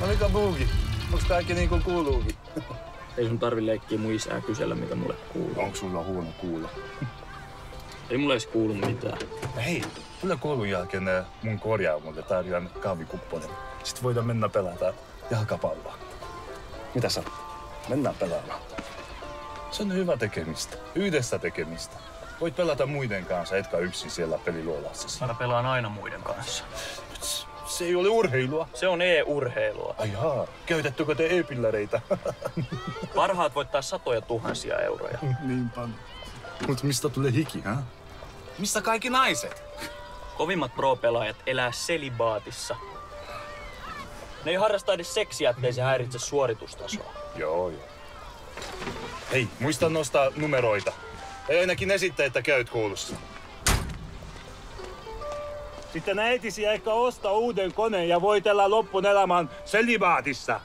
No mikä buugi? Onks kaikki niin kuin kuuluukin? Ei sun tarvi leikkiä mun isää kysellä, mitä mulle kuuluu. Onko sulla huono kuulla? Ei mulle edes kuulu mitään. Hei, kyllä koulun jälkeen mun korjaamolle tarjoan kahvikupponen. Sitten voidaan mennä pelata jalkapalloa. Mitä sä? Mennään pelaamaan. Se on hyvä tekemistä. Yhdessä tekemistä. Voit pelata muiden kanssa, etkä yksin siellä peliluolassa. Mä pelaan aina muiden kanssa. Se ei ole urheilua. Se on e-urheilua. Ai jaa, käytättekö te e-pillereitä? Parhaat voittaa satoja tuhansia euroja. Niinpä. Mut mistä tulee hiki, hä? Mistä kaikki naiset? Kovimmat pro-pelaajat elää selibaatissa. Ne ei harrasta edes seksiä, ettei se häiritse suoritustasoa. Joo, joo. Hei, muista nostaa numeroita. Ei ainakin esittää, että käyt koulussa. Sitten äitisi ehkä ostaa uuden koneen ja voitella loppun elämän selibaatissa.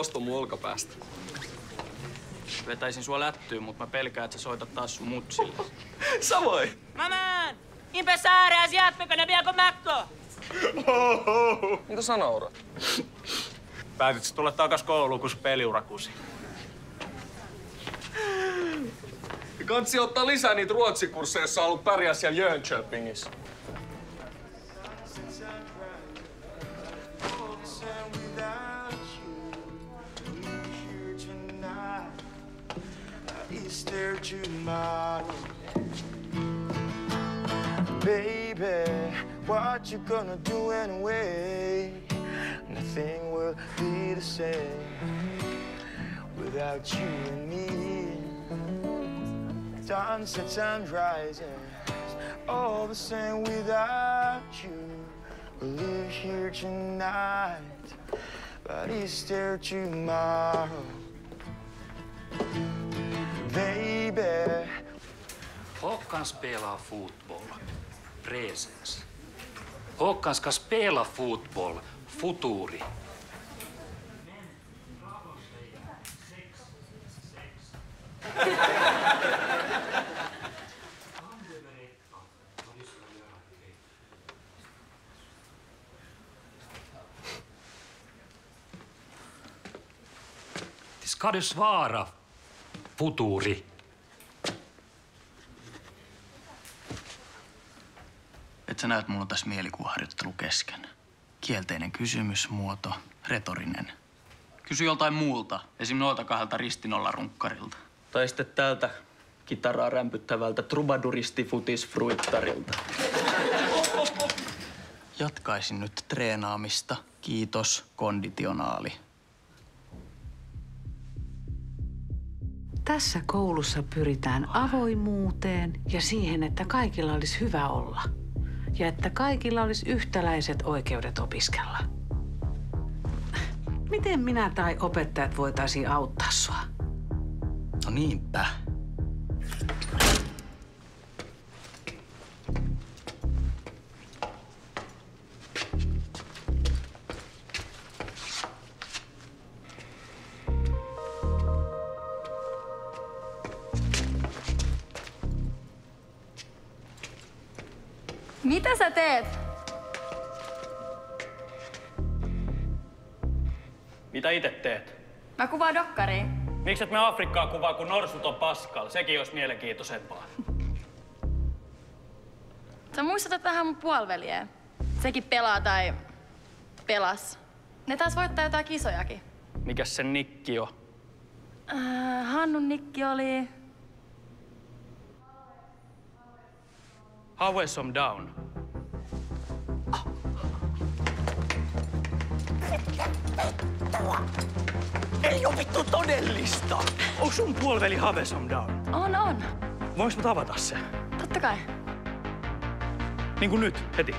Kosto mun olkapäästä. Vetäisin sua lättyyn, mutta mä pelkään, että sä soitat taas sun mutsille. Samoin! Maman! Empezar, asiat, ne vielä Macdo! Mitä sä naurat? Päätit tulla takas kouluun, kun peliurakusi. Kansi ottaa lisää niitä ruotsikursseja, jos sä haluat pärjää siellä Jönköpingissä. There tomorrow? Baby, what you gonna do anyway? Nothing will be the same without you and me. Dawn sets and rises, all the same without you. We'll live here tonight, but is there tomorrow? Baby, Håkan spelar fotboll. Presens. Håkan ska spela fotboll. Futuri. Ska du svara, Futuri? Et sä näet, mulla on tässä mielikuvaharjoittelu kesken. Kielteinen kysymysmuoto, retorinen. Kysy joltain muulta, esim. noilta kahdelta ristinolla runkkarilta. Tai sitten tältä kitaraa rämpyttävältä trubaduristi-futisfruittarilta. Jatkaisin nyt treenaamista. Kiitos, konditionaali. Tässä koulussa pyritään avoimuuteen ja siihen, että kaikilla olisi hyvä olla. Ja että kaikilla olisi yhtäläiset oikeudet opiskella. Miten minä tai opettajat voitaisiin auttaa sua? No niinpä. Mitä sä teet? Mitä itse teet? Mä kuvaan dokkariin. Miksi et me Afrikkaa kuvaa, kun norsut on paskalla? Sekin olisi mielenkiintoisempaa. Sä muistutat vähän mun puolveliä. Sekin pelaa tai pelas. Ne taas voittaa jotain kisojakin. Mikäs sen nikki on? Äh, Hannun nikki oli... How is some down? Ei oo vittu todellista! Onko sun puoliveli Havesom down? On, on. Voinko mä tavata se? Totta kai. Niin kuin nyt, heti.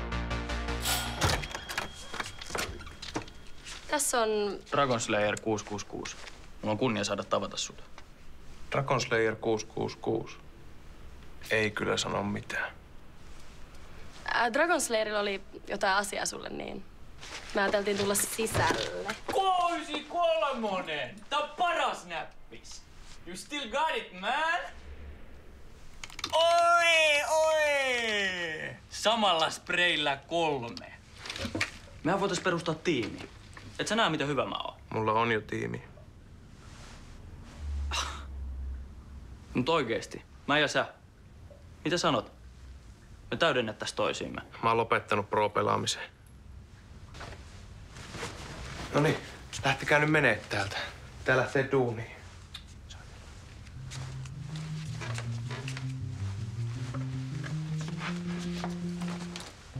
Tässä on... Dragon Slayer 666. Mulla on kunnia saada tavata sut. Dragon Slayer 666. Ei kyllä sano mitään. Ää, Dragon Slayerilla oli jotain asiaa sulle, niin me ajateltiin tulla sisälle. Kuusi kolmonen! Tää on paras näppis! You still got it, man? Oi, oi! Samalla spreillä kolme. Mehän voitais perustaa tiimi. Et sä näe, miten hyvä mä oon. Mulla on jo tiimi. Mut oikeesti, mä ja sä. Mitä sanot? Me täydennettäis toisiimme. Mä oon lopettanut pro-pelaamisen. No niin, lähtekää nyt menee täältä. Tää lähtee duuniin.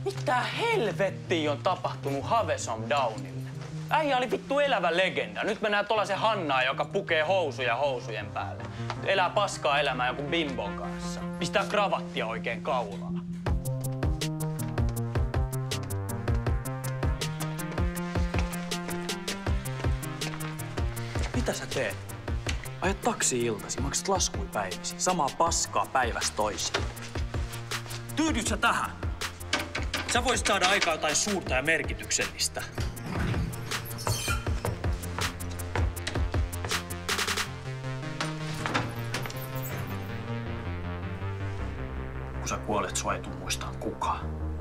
Mitä helvettiä on tapahtunut Havesom Downille? Äijä oli vittu elävä legenda. Nyt mennään tuollaisen Hannaa, joka pukee housuja housujen päälle. Elää paskaa elämää joku bimbon kanssa. Pistää kravattia oikein kaulaa. Mitä sä teet? Ajat taksi iltasi, maksat laskui päivisi. Samaa paskaa päivästä toiseen. Tyydyt sä tähän? Sä voisit saada aikaa jotain suurta ja merkityksellistä. Kun sä kuolet, sua ei muistaa kukaan.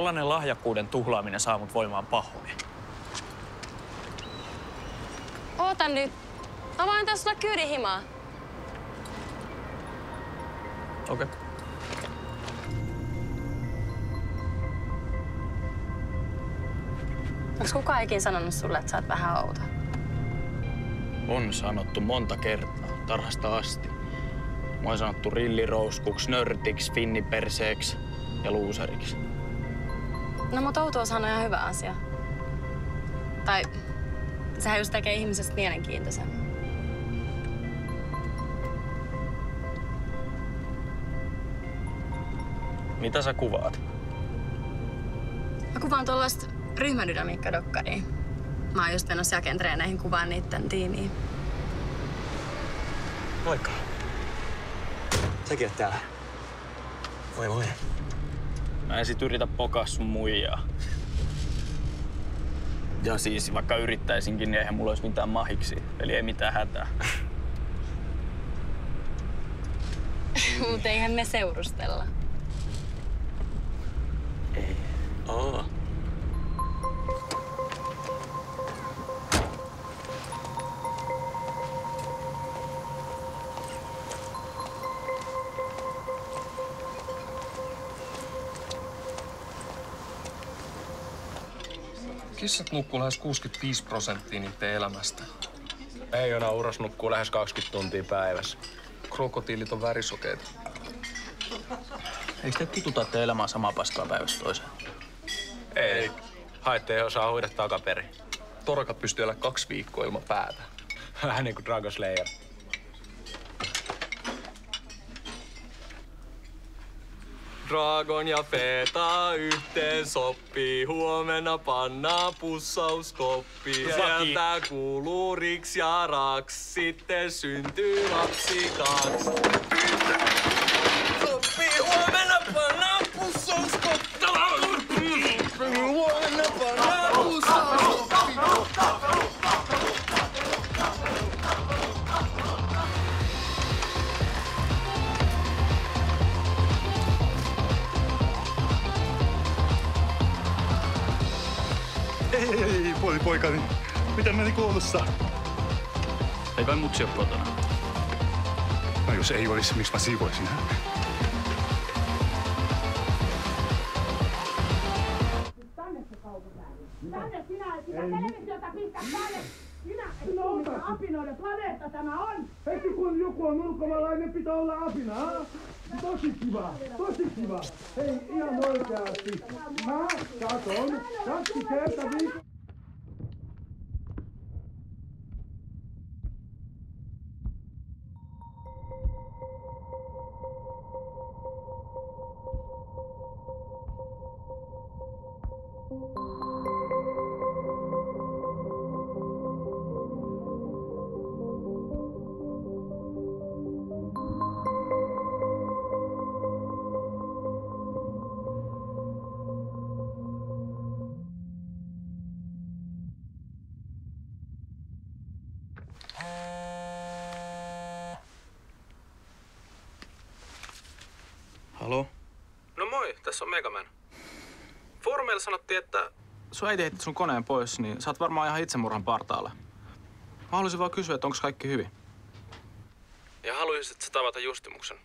Tollanen lahjakkuuden tuhlaaminen saa mut voimaan pahoin. Oota nyt. Mä voin tässä sulla kyydin himaa. Okei. Okay. Onks kukaan ikin sanonut sulle, että sä oot vähän outo? On sanottu monta kertaa, tarhasta asti. Mua on sanottu rillirouskuksi, nörtiksi, finniperseeksi ja luuseriksi. No mut outuus on ihan hyvä asia. Tai sehän just tekee ihmisestä mielenkiintoisen. Mitä sä kuvaat? Mä kuvaan tuollaista ryhmädynamiikkadokkaria. Mä oon just menossa Jaken treeneihin kuvaan niitten tiimiin. Moikka. Säkin oot täällä. Moi moi. Mä en sit yritä pokaa sun muijaa. Ja siis vaikka yrittäisinkin, niin eihän mulla olisi mitään mahiksi. Eli ei mitään hätää. Mut eihän me seurustella. Ei. Oo. Kissat nukkuu lähes 65 prosenttia niiden elämästä. Meijona uros nukkuu lähes 20 tuntia päivässä. Krokotiilit on värisokeita. Eikö te tututa, että elämä on samaa paskaa päivästä toiseen? Ei. Haitte ei osaa huida takaperin. Torakat pystyy elämään kaksi viikkoa ilman päätä. Vähän niinku Dragon Slayer. Dragon ja Feta yhteen sopii. Huomenna pannaan pussauskoppi. Sieltä kuuluu riks ja raks. Sitten syntyy lapsi kaks. Sopii, huomenna pannaan pussauskoppi. Huomenna pannaan pussauskoppi. Puoli poikani. Miten meni koulussa? Ei kai mutsi ole kotona. No jos ei olisi, miksi mä siivoisin? Tänne sinä, sitä televisiota pistä tänne! Minä mikä apinoiden planeetta tämä on. Heti kun joku on ulkomaalainen, pitää olla apina, ha? Tosi kiva, tosi kiva. Hei, ihan oikeasti. Mä katon kaksi kertaa viikossa. Moi, tässä on Megaman. Foorumeilla sanottiin, että sun äiti heitti sun koneen pois, niin sä oot varmaan ihan itsemurhan partaalle. Mä haluaisin vaan kysyä, että onko kaikki hyvin? Ja haluaisit sä tavata Justimuksen?